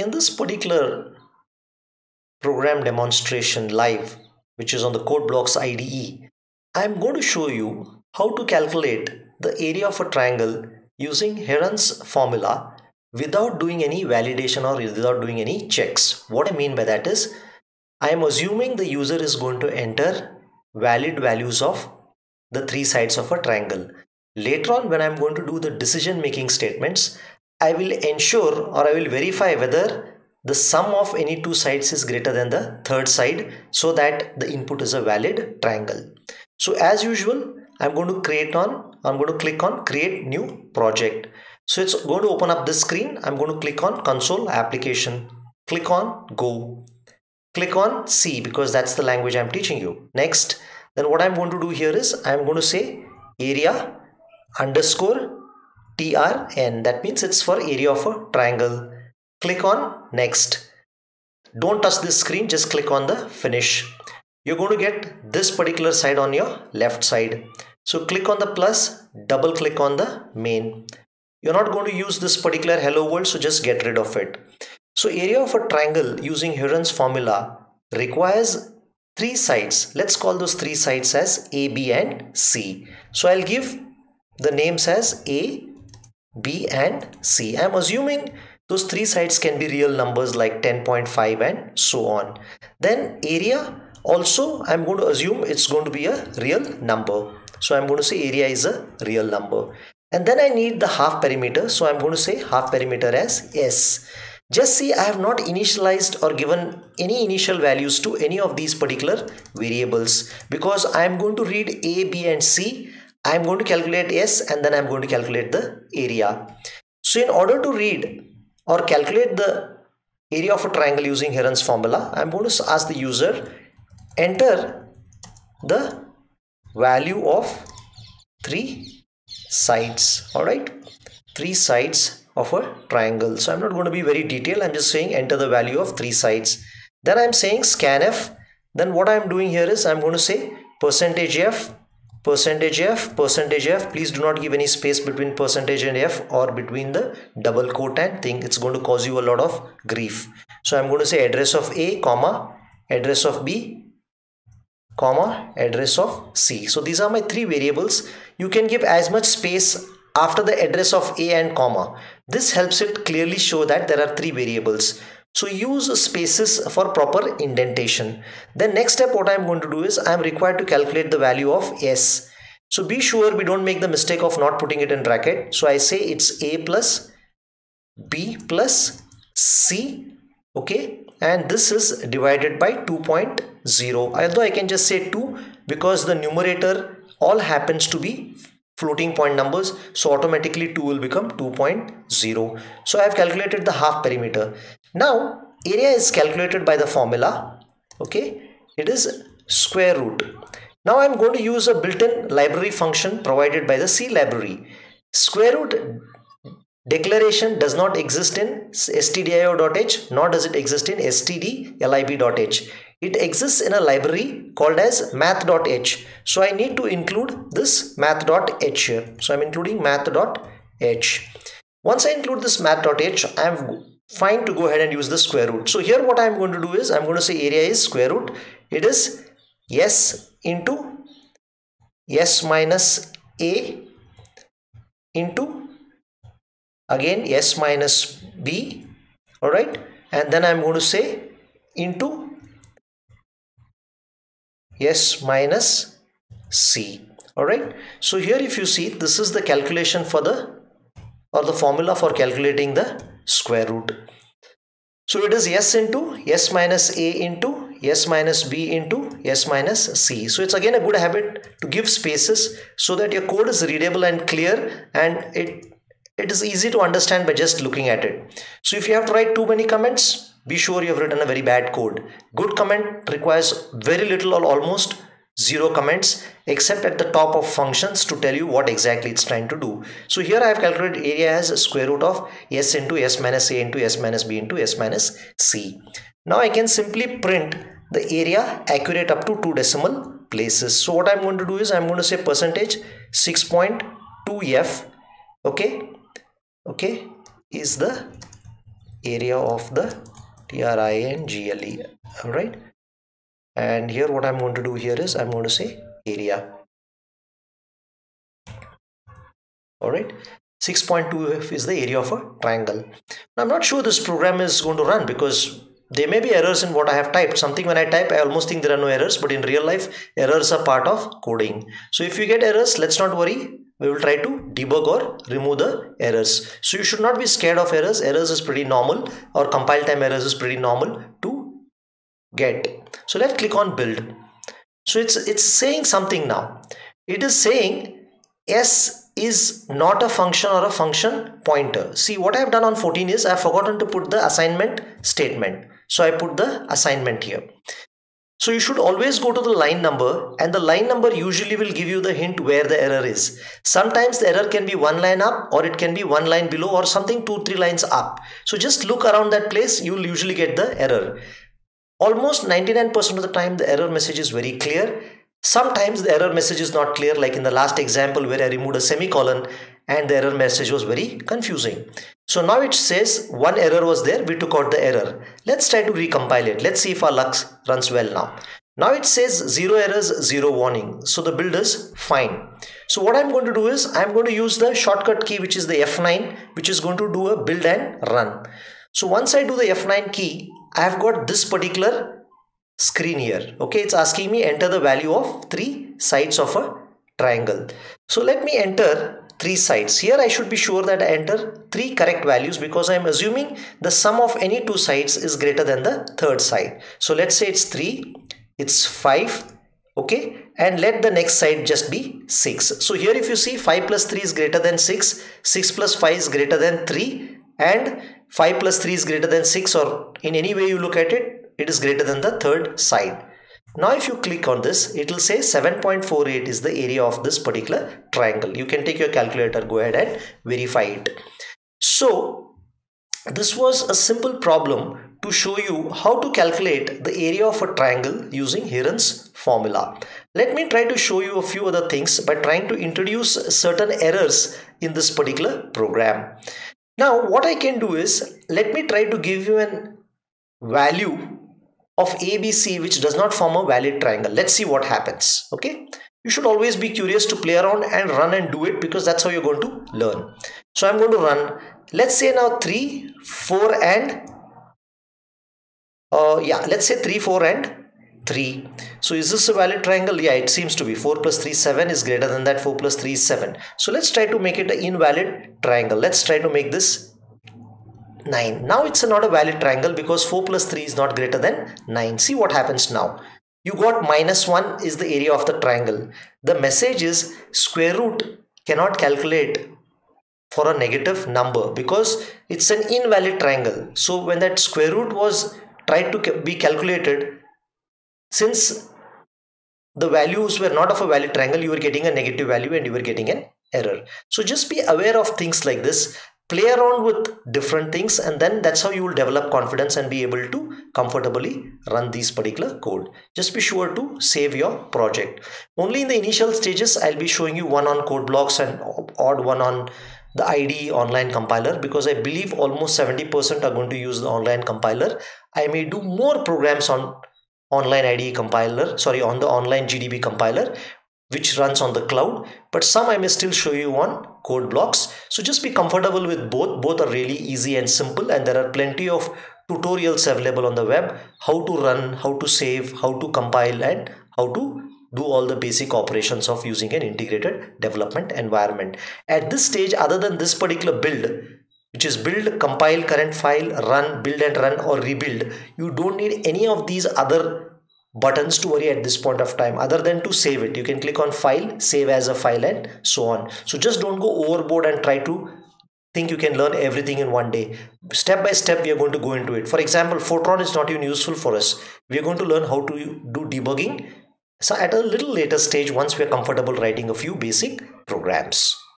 In this particular program demonstration live, which is on the CodeBlocks IDE, I'm going to show you how to calculate the area of a triangle using Heron's formula without doing any validation or without doing any checks. What I mean by that is I am assuming the user is going to enter valid values of the three sides of a triangle. Later on when I'm going to do the decision making statements, I will ensure or I will verify whether the sum of any two sides is greater than the third side so that the input is a valid triangle. So as usual, I'm going to create on, I'm going to click on create new project. So it's going to open up this screen. I'm going to click on console application. Click on go. Click on C because that's the language I'm teaching you. Next, then what I'm going to do here is I'm going to say area underscore trn. That means it's for area of a triangle. Click on next. Don't touch this screen. Just click on the finish. You're going to get this particular side on your left side. So click on the plus, double click on the main. You're not going to use this particular hello world, so just get rid of it. So area of a triangle using Heron's formula requires three sides. Let's call those three sides as A, B and C. So I'll give the names as A, B and C. I'm assuming those three sides can be real numbers like 10.5 and so on. Then area also I'm going to assume it's going to be a real number. So I'm going to say area is a real number. And then I need the half perimeter. So I'm going to say half perimeter as S. Just see I have not initialized or given any initial values to any of these particular variables because I am going to read A, B and C. I am going to calculate S and then I am going to calculate the area. So in order to read or calculate the area of a triangle using Heron's formula, I am going to ask the user enter the value of three sides all right three sides of a triangle. So i'm not going to be very detailed. I'm just saying enter the value of three sides. Then i'm saying scanf then what i'm doing here is i'm going to say percentage f percentage f percentage f please do not give any space between percentage and f or between the double quote and thing it's going to cause you a lot of grief so i'm going to say address of a comma address of b comma address of C. So these are my three variables. You can give as much space after the address of A and comma. This helps it clearly show that there are three variables. So use spaces for proper indentation. Then next step what I am going to do is I am required to calculate the value of S. So be sure we don't make the mistake of not putting it in bracket. So I say it's A plus B plus C okay and this is divided by 2.0 although I can just say 2 because the numerator all happens to be floating point numbers so automatically 2 will become 2.0 so I have calculated the half perimeter. Now area is calculated by the formula okay? It is square root. Now I'm going to use a built-in library function provided by the C library. Square root Declaration does not exist in stdio.h nor does it exist in stdlib.h. It exists in a library called as math.h. So I need to include this math.h here. So I'm including math.h. Once I include this math.h, I'm fine to go ahead and use the square root. So here what I'm going to do is I'm going to say area is square root. It is s into s minus a into again s minus b all right and then i'm going to say into s minus c. All right so here if you see this is the calculation for the or the formula for calculating the square root. So it is s into s minus a into s minus b into s minus c. So it's again a good habit to give spaces so that your code is readable and clear and it it is easy to understand by just looking at it. So if you have to write too many comments, be sure you have written a very bad code. Good comment requires very little or almost zero comments except at the top of functions to tell you what exactly it's trying to do. So here I have calculated area as square root of s into s minus a into s minus b into s minus c. Now I can simply print the area accurate up to two decimal places. So what I'm going to do is I'm going to say percentage 6.2f okay okay is the area of the triangle all right and here what I'm going to do here is I'm going to say area. All right 6.2 is the area of a triangle. Now, I'm not sure this program is going to run because there may be errors in what I have typed. Something when I type I almost think there are no errors but in real life errors are part of coding. So if you get errors let's not worry. We will try to debug or remove the errors. So you should not be scared of errors. Errors is pretty normal or compile time errors is pretty normal to get. So let's click on build. So it's it's saying something now. It is saying s is not a function or a function pointer. See what i've done on 14 is i've forgotten to put the assignment statement so i put the assignment here so you should always go to the line number and the line number usually will give you the hint where the error is. Sometimes the error can be one line up or it can be one line below or something two, three lines up. So just look around that place, you will usually get the error. Almost 99% of the time the error message is very clear. Sometimes the error message is not clear like in the last example where I removed a semicolon and the error message was very confusing. So now it says one error was there, we took out the error. Let's try to recompile it. Let's see if our Lux runs well now. Now it says zero errors, zero warning. So the build is fine. So what I'm going to do is I'm going to use the shortcut key which is the F9 which is going to do a build and run. So once I do the F9 key, I have got this particular screen here. Okay, it's asking me enter the value of three sides of a triangle. So let me enter three sides. Here I should be sure that I enter three correct values because I am assuming the sum of any two sides is greater than the third side. So let's say it's 3, it's 5, okay and let the next side just be 6. So here if you see 5 plus 3 is greater than 6, 6 plus 5 is greater than 3 and 5 plus 3 is greater than 6 or in any way you look at it, it is greater than the third side. Now if you click on this, it will say 7.48 is the area of this particular triangle. You can take your calculator, go ahead and verify it. So this was a simple problem to show you how to calculate the area of a triangle using Heron's formula. Let me try to show you a few other things by trying to introduce certain errors in this particular program. Now what I can do is let me try to give you an value of ABC which does not form a valid triangle. Let's see what happens. Okay. You should always be curious to play around and run and do it because that's how you're going to learn. So I'm going to run. Let's say now 3, 4 and uh, yeah, let's say 3, 4 and 3. So is this a valid triangle? Yeah, it seems to be. 4 plus 3, 7 is greater than that. 4 plus 3 is 7. So let's try to make it an invalid triangle. Let's try to make this 9. Now it's not a valid triangle because 4 plus 3 is not greater than 9. See what happens now. You got minus 1 is the area of the triangle. The message is square root cannot calculate for a negative number because it's an invalid triangle. So when that square root was tried to be calculated, since the values were not of a valid triangle, you were getting a negative value and you were getting an error. So just be aware of things like this play around with different things and then that's how you will develop confidence and be able to comfortably run these particular code just be sure to save your project only in the initial stages i'll be showing you one on code blocks and odd one on the IDE online compiler because I believe almost 70% are going to use the online compiler. I may do more programs on online IDE compiler, sorry, on the online GDB compiler, which runs on the cloud but some I may still show you on code blocks. So just be comfortable with both. Both are really easy and simple and there are plenty of tutorials available on the web how to run how to save how to compile and how to do all the basic operations of using an integrated development environment. At this stage other than this particular build which is build compile current file run build and run or rebuild you don't need any of these other buttons to worry at this point of time other than to save it. You can click on file save as a file and so on. So just don't go overboard and try to think you can learn everything in one day. Step by step we are going to go into it. For example fortran is not even useful for us. We are going to learn how to do debugging. So at a little later stage once we are comfortable writing a few basic programs